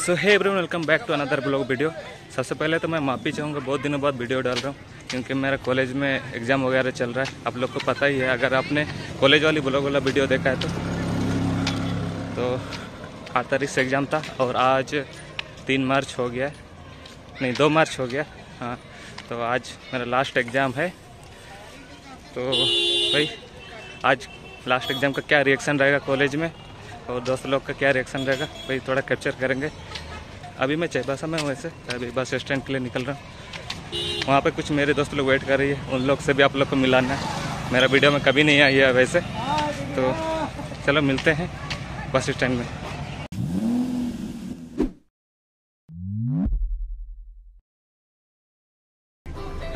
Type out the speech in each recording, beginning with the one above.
So hey everyone welcome back to another blog video सबसे पहले तो मैं माफ़ी चाहूँगा, बहुत दिनों बाद वीडियो डाल रहा हूँ, क्योंकि मेरा कॉलेज में एग्ज़ाम वगैरह चल रहा है। आप लोग को पता ही है, अगर आपने कॉलेज वाली ब्लॉग वाला वीडियो देखा है तो। तो आठ तारीख से एग्ज़ाम था और आज तीन मार्च हो गया नहीं, दो मार्च हो गया हाँ तो आज मेरा लास्ट एग्ज़ाम है। तो भाई, आज लास्ट एग्ज़ाम का क्या रिएक्शन रहेगा कॉलेज में? और दोस्त लोग का क्या रिएक्शन रहेगा? वही थोड़ा कैप्चर करेंगे। अभी मैं चैबासा में हूँ वैसे अभी बस स्टैंड के लिए निकल रहा हूँ। वहाँ पर कुछ मेरे दोस्त लोग वेट कर रही है। उन लोग से भी आप लोग को मिलाना है। मेरा वीडियो में कभी नहीं आई है वैसे। तो चलो मिलते हैं बस स्टैंड में।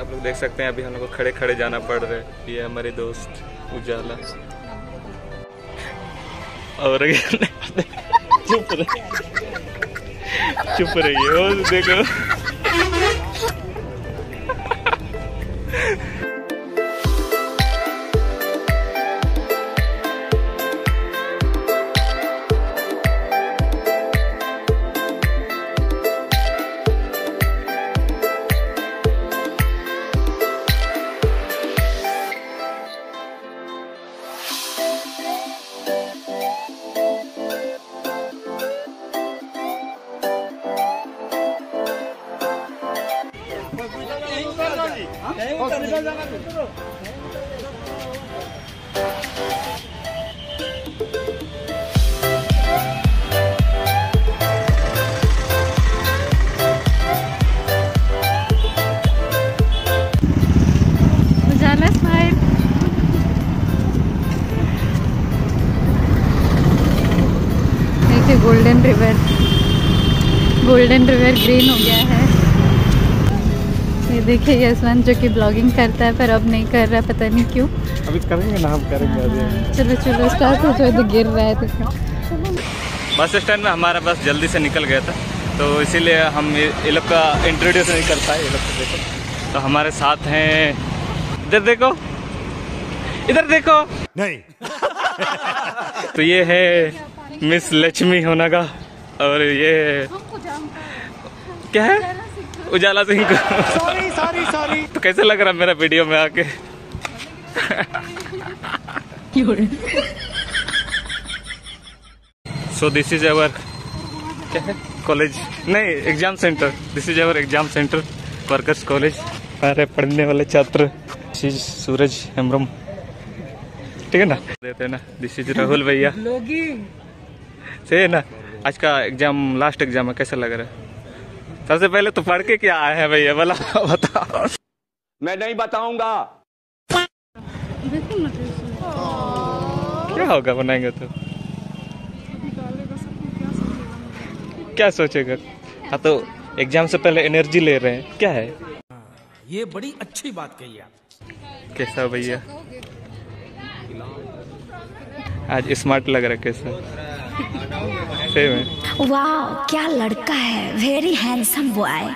आप लोग देख सकते हैं, अभी हम लोग को खड़े खड़े जाना पड़ रहा है। ये हमारे दोस्त उजाला। और चुप रहे चुप रहिए हो देखो golden river golden river green हो गया है। देखिए यशवंत जो कि ब्लॉगिंग करता है पर अब नहीं कर रहा पता नहीं क्यों। अभी करेंगे ना हम करेंगे हाँ, चलो चलो स्टार्ट हो जाओ तो गिर रहा है देखो। बस स्टैंड में हमारा बस जल्दी से निकल गया था तो इसीलिए हम ये ये लोग का इंट्रोड्यूस नहीं कर पाए ये लोग को देखो। तो हमारे साथ हैं इधर देखो इधर देखो। नहीं। तो ये है मिस लक्ष्मी होनागा और ये क्या है? उजाला सिंह को। सॉरी सॉरी सॉरी तो कैसे लग रहा है मेरा वीडियो में आके? सो दिस इज़ अवर क्या है? कॉलेज नहीं exam centre this is our exam centre workers college हमारे पढ़ने वाले छात्र। सूरज हेम्ब्रम ठीक है ना? देते हैं ना। दिस इज़ राहुल भैया। से है ना? आज का एग्ज़ाम लास्ट एग्ज़ाम है। कैसा लग रहा है? सबसे पहले तो पढ़ के क्या आए हैं भैया? बोला बताओ मैं नहीं बताऊँगा। क्या होगा बनाएँगे तो? क्या सोचेगा? हाँ तो एग्ज़ाम से पहले एनर्जी ले रहे हैं। क्या है? ये बड़ी अच्छी बात कही आप। कैसा भैया? आज स्मार्ट लग रहा है कैसा? वाह क्या लड़का है। वेरी हैंडसम बॉय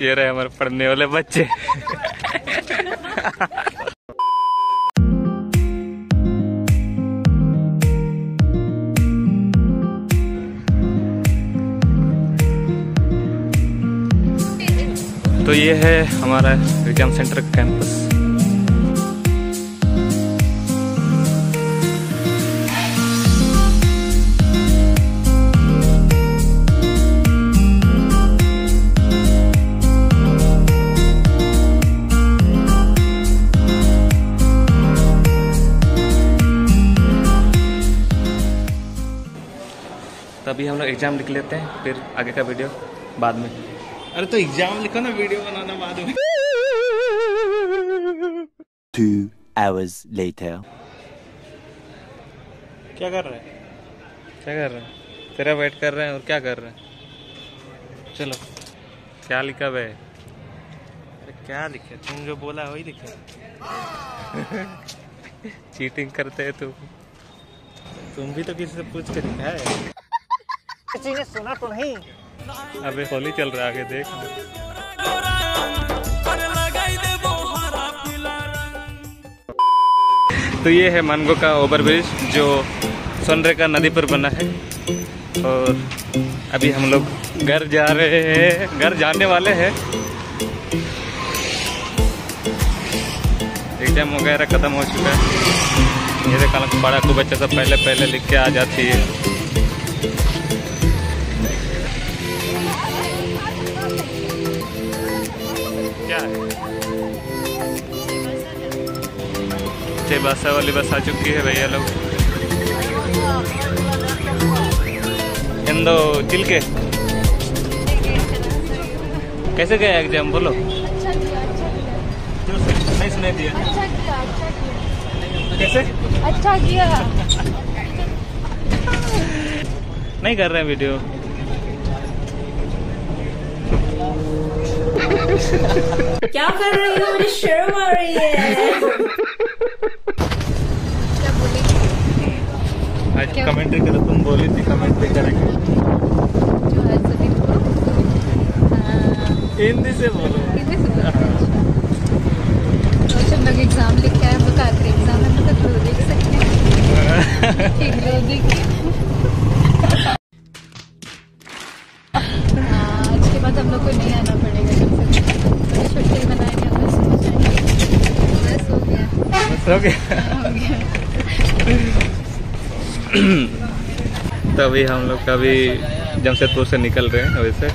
ये रहे हमारे पढ़ने वाले बच्चे। तो ये है हमारा एग्ज़ाम सेंटर कैंपस। तो अभी हम लोग एग्ज़ाम लिख लेते हैं, फिर आगे का वीडियो बाद में। अरे तो एग्ज़ाम लिखो ना वीडियो बनाना बाद में। Two hours later. क्या कर रहे हैं? क्या कर रहे हैं? तेरा वेट कर रहे हैं और क्या कर रहे हैं? चलो। क्या लिखा है अरे क्या लिखे? तुम जो बोला वही लिखे। चीटिंग करते है तुम तुम भी तो किसी से पूछ के लिखा है किसी ने सुना तो नहीं। अबे होली चल रहा है, आगे देख। तो ये है मानगो का ओवरब्रिज, जो सोनरेगा नदी पर बना है। और अभी हम लोग घर जा रहे हैं, घर जाने वाले हैं। एग्ज़ाम वगैरह ख़त्म हो चुका है। ये देखा, बड़ा को बच्चा सब पहले पहले लिख के आ जाती है। छः बस वाली बस आ चुकी है भैया लोग। इंदो चिलके कैसे गया एग्ज़ाम बोलो। नहीं सुनाई अच्छा किया नहीं कर रहे हैं वीडियो क्या कर रही हो? मुझे शर्म आ रही है। आज कमेंट्री करो तुम बोली थी कमेंट्री करेंगे। जो है सुदीप हाँ, हिंदी से बोलो। है। हम लोग एग्ज़ाम लिख के आए हम लोग आखिरी एग्ज़ाम है दो देख सकते हैं। ठीक गया तो अभी हम लोग अभी जमशेदपुर से निकल रहे हैं वैसे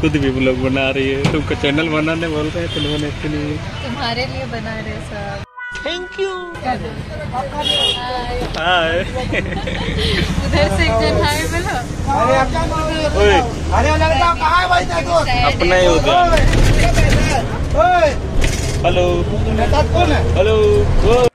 खुद भी ब्लॉग बना रही है। तुमको चैनल बनाने बोल रहे हैं लिए तुम्हारे लिए बना रहे सब। थैंक यू हाय उधर से एक जन हाय बोलो। ओए। अरे लड़का कहाँ है भाई देखो अपना ही उधर हेलो कौन है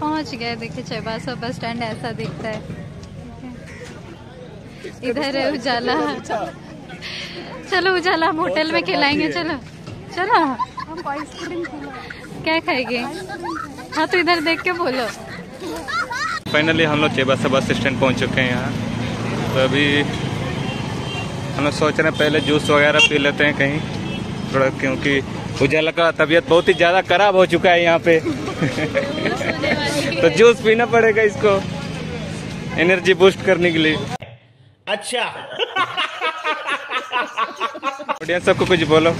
पहुँच गए देखिए चैबासा बस स्टैंड ऐसा दिखता है। इधर है उजाला। चलो उजाला हम होटल में खिलाएँगे चलो। चलो। क्या खाएँगे? हाँ तो इधर देख के बोलो। फाइनली हम लोग चेबासा बस स्टैंड पहुँच चुके हैं यहाँ। तो अभी हम लोग सोच रहे हैं पहले जूस वगैरह पी लेते हैं कहीं थोड़ा क्योंकि उजाला का तबीयत बहुत ही ज़्यादा खराब हो चुका है यहाँ पे। तो जूस पीना पड़ेगा इसको एनर्जी बूस्ट करने के लिए। अच्छा। ऑडियंस सबको कुछ बोलो।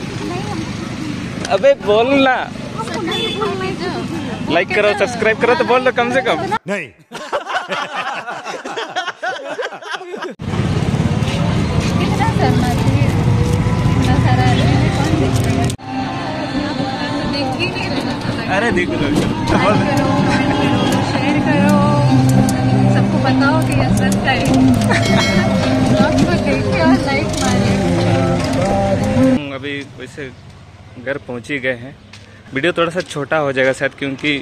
अबे बोल ना। लाइक करो सब्सक्राइब करो तो बोल दो कम से कम। नहीं। कितना अरे देखो करो शेयर करो सबको बताओ कि ये सच है। हम अभी वैसे घर पहुँच ही गए हैं। वीडियो थोड़ा सा छोटा हो जाएगा शायद क्योंकि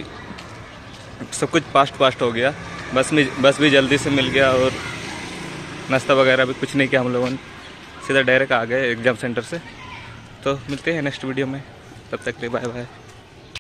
सब कुछ फास्ट फास्ट हो गया। बस में बस भी जल्दी से मिल गया और नाश्ता वगैरह भी कुछ नहीं किया हम लोगों ने। सीधा डायरेक्ट आ गए एग्ज़ाम सेंटर से। तो मिलते हैं नेक्स्ट वीडियो में। तब तक के लिए बाय बाय